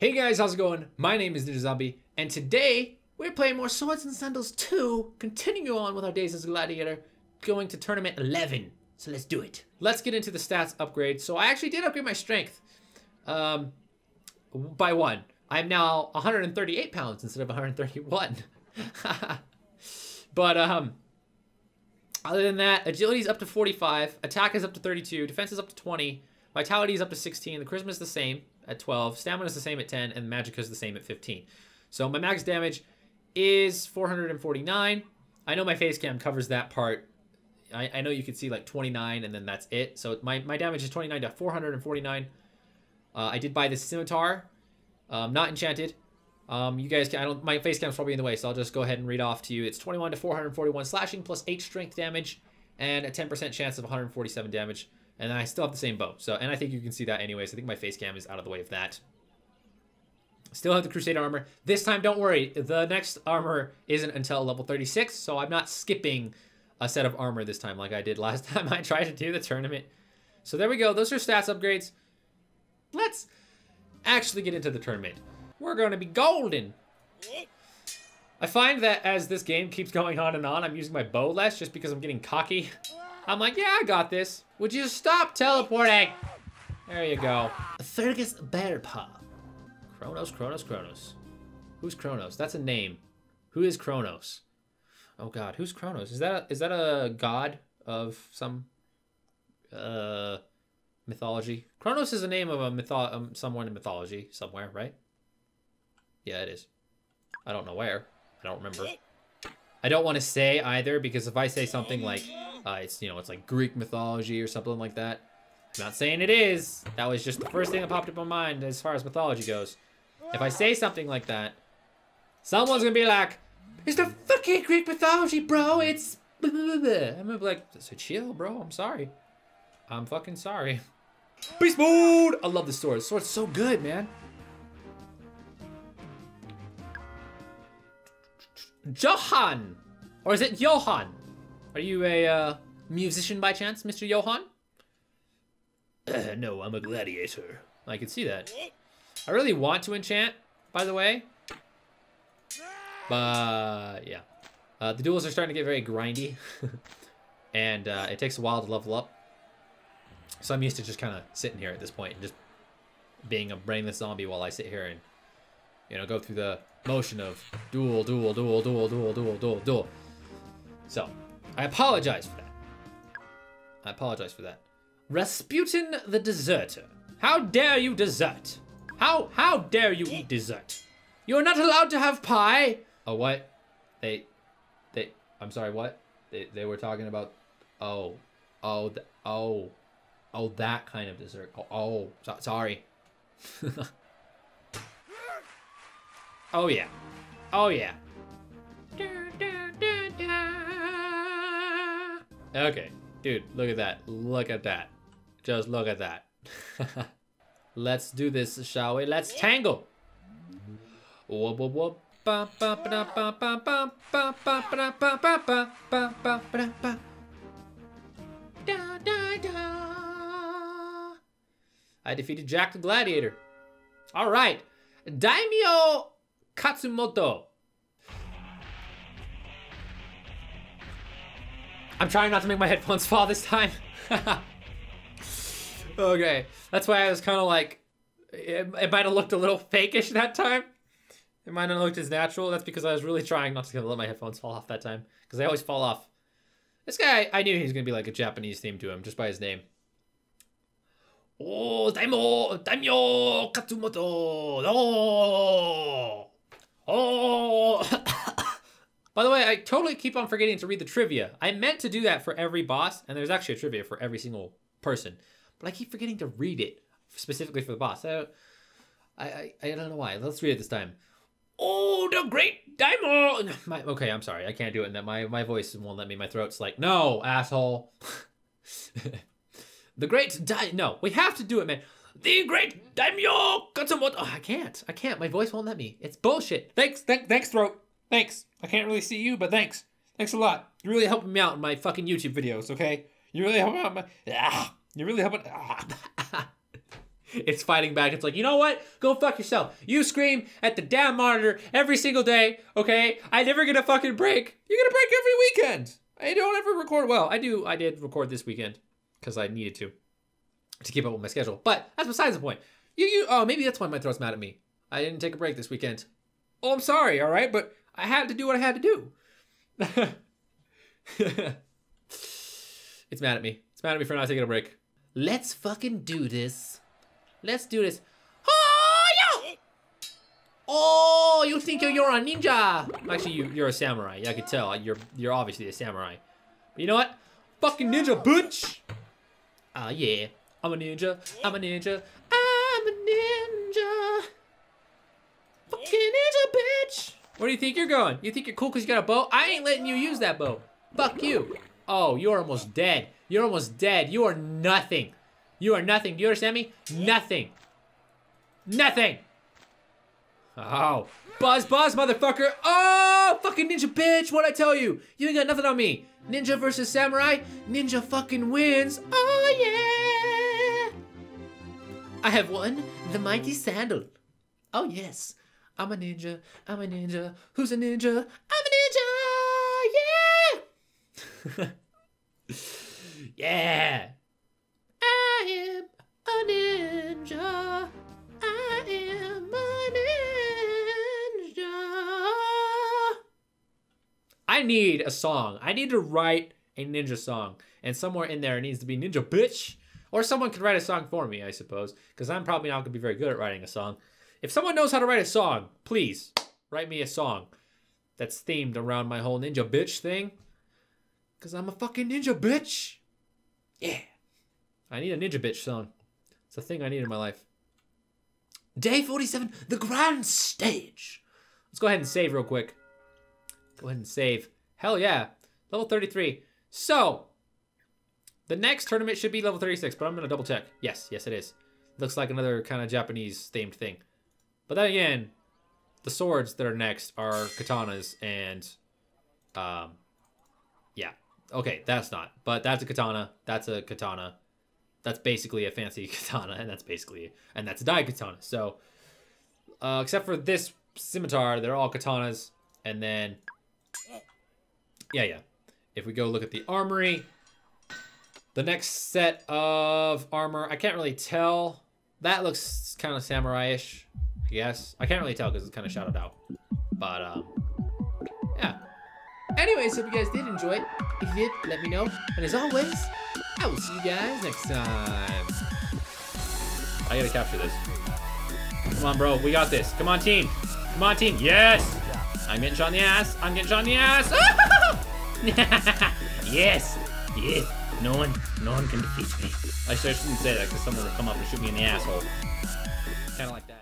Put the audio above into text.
Hey guys, how's it going? My name is Ninja Zombie, and today we're playing more Swords and Sandals 2, continuing on with our days as a gladiator, going to tournament 11. So let's do it. Let's get into the stats upgrade. So I actually did upgrade my strength um, by one. I'm now 138 pounds instead of 131. but um, other than that, agility is up to 45, attack is up to 32, defense is up to 20, vitality is up to 16, the charisma is the same at 12. Stamina is the same at 10, and Magicka is the same at 15. So my max damage is 449. I know my face cam covers that part. I, I know you can see like 29, and then that's it. So my, my damage is 29 to 449. Uh, I did buy this scimitar, um, not enchanted. Um, you guys can, I don't, my face cam's probably in the way, so I'll just go ahead and read off to you. It's 21 to 441 slashing plus 8 strength damage and a 10% chance of 147 damage. And I still have the same bow. So, and I think you can see that anyways. I think my face cam is out of the way of that. Still have the Crusader armor. This time, don't worry. The next armor isn't until level 36, so I'm not skipping a set of armor this time like I did last time I tried to do the tournament. So there we go. Those are stats upgrades. Let's actually get into the tournament. We're going to be golden. I find that as this game keeps going on and on, I'm using my bow less just because I'm getting cocky. I'm like, yeah, I got this. Would you stop teleporting? There you go. Fergus Bearpaw. Kronos, Kronos, Kronos. Who's Kronos? That's a name. Who is Kronos? Oh god, who's Kronos? Is that a, is that a god of some uh mythology? Kronos is the name of a mytho um, someone in mythology somewhere, right? Yeah, it is. I don't know where. I don't remember. I don't want to say either because if I say something like uh, it's, you know, it's like Greek mythology or something like that. I'm not saying it is. That was just the first thing that popped up in my mind as far as mythology goes. If I say something like that, someone's gonna be like, it's the fucking Greek mythology, bro. It's... I'm gonna be like, so chill, bro. I'm sorry. I'm fucking sorry. Beast mode! I love the sword. The sword's so good, man. Johan! Or is it Johan? Are you a uh, musician by chance, Mr. Johan? Uh, no, I'm a gladiator. I can see that. I really want to enchant, by the way. But, yeah. Uh, the duels are starting to get very grindy. and uh, it takes a while to level up. So I'm used to just kind of sitting here at this point and just being a brainless zombie while I sit here and, you know, go through the motion of duel, duel, duel, duel, duel, duel, duel, duel. So, I apologize for that. I apologize for that. Rasputin the deserter. How dare you desert? How how dare you eat dessert? You're not allowed to have pie. Oh what? They they I'm sorry, what? They they were talking about oh oh oh oh that kind of dessert. Oh, oh so, sorry. oh yeah. Oh yeah. Okay, dude, look at that. Look at that. Just look at that. Let's do this, shall we? Let's tangle. I defeated Jack the Gladiator. All right. Daimyo Katsumoto. I'm trying not to make my headphones fall this time. okay, that's why I was kind of like, it, it might have looked a little fakeish that time. It might not have looked as natural. That's because I was really trying not to let my headphones fall off that time. Because they always fall off. This guy, I knew he was going to be like a Japanese theme to him just by his name. Oh, Daimo, Daimyo Katsumoto. Oh, oh. By the way, I totally keep on forgetting to read the trivia. I meant to do that for every boss, and there's actually a trivia for every single person. But I keep forgetting to read it specifically for the boss. I, I, I don't know why. Let's read it this time. Oh, the great Daimon! My, okay, I'm sorry. I can't do it. And my, my voice won't let me. My throat's like, no, asshole. the great Dai... No, we have to do it, man. The great Daimyo. Oh, I can't. I can't. My voice won't let me. It's bullshit. Thanks. Th thanks, throat. Thanks. I can't really see you, but thanks. Thanks a lot. You're really helping me out in my fucking YouTube videos, okay? You're really helping out my. Ah, you're really helping. Ah. it's fighting back. It's like, you know what? Go fuck yourself. You scream at the damn monitor every single day, okay? I never get a fucking break. You get a break every weekend. I don't ever record. Well, I do. I did record this weekend because I needed to to keep up with my schedule. But that's besides the point. You, you. Oh, maybe that's why my throat's mad at me. I didn't take a break this weekend. Oh, I'm sorry. All right, but I had to do what I had to do. it's mad at me. It's mad at me for not taking a break. Let's fucking do this. Let's do this. Oh, yeah! Oh, you think you're a ninja? Actually, you, you're a samurai. Yeah, I could tell. You're you're obviously a samurai. But you know what? Fucking ninja, bitch! Ah, uh, yeah. I'm a ninja. I'm a ninja. I'm a ninja. Fucking ninja, bitch! Where do you think you're going? You think you're cool because you got a bow? I ain't letting you use that bow. Fuck you. Oh, you're almost dead. You're almost dead. You are nothing. You are nothing. Do you understand me? Nothing. Nothing. Oh. Buzz, buzz, motherfucker. Oh, fucking ninja bitch. What'd I tell you? You ain't got nothing on me. Ninja versus samurai. Ninja fucking wins. Oh, yeah. I have won the mighty sandal. Oh, yes. I'm a ninja. I'm a ninja. Who's a ninja? I'm a ninja. Yeah. yeah. I am a ninja. I am a ninja. I need a song. I need to write a ninja song. And somewhere in there it needs to be ninja bitch. Or someone could write a song for me, I suppose. Because I'm probably not going to be very good at writing a song. If someone knows how to write a song, please write me a song that's themed around my whole ninja bitch thing. Because I'm a fucking ninja bitch. Yeah. I need a ninja bitch song. It's a thing I need in my life. Day 47, the grand stage. Let's go ahead and save real quick. Go ahead and save. Hell yeah. Level 33. So, the next tournament should be level 36, but I'm going to double check. Yes, yes it is. Looks like another kind of Japanese themed thing. But then again, the swords that are next are katanas and, um, yeah. Okay, that's not. But that's a katana. That's a katana. That's basically a fancy katana, and that's basically, and that's a daikatana. So, uh, except for this scimitar, they're all katanas. And then, yeah, yeah. If we go look at the armory, the next set of armor, I can't really tell. That looks kind of samurai-ish. I guess. I can't really tell because it's kind of shadowed out. But, um, yeah. Anyways, hope you guys did enjoy it. If you did, let me know. And as always, I will see you guys next time. I gotta capture this. Come on, bro. We got this. Come on, team. Come on, team. Yes! I'm getting shot in the ass. I'm getting shot in the ass. yes! Yes! No one, no one can defeat me. I shouldn't say that because someone will come up and shoot me in the asshole. Kind of like that.